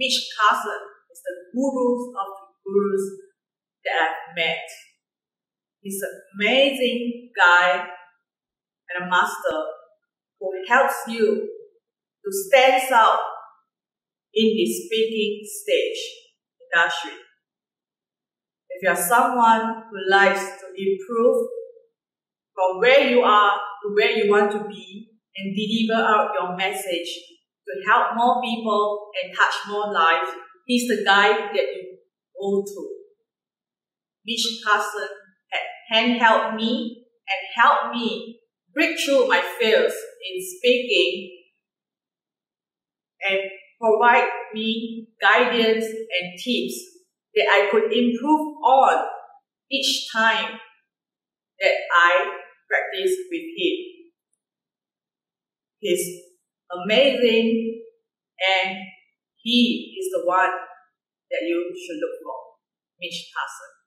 Mitch Carson is the guru of the gurus that I've met. He's an amazing guy and a master who helps you to stand out in the speaking stage industry. If you are someone who likes to improve from where you are to where you want to be and deliver out your message to help more people and touch more lives, he's the guy that you go to. Mitch Carson had handheld me and helped me break through my fears in speaking and provide me guidance and tips that I could improve on each time that I practice with him. He's amazing and he is the one that you should look for, Mitch Carson.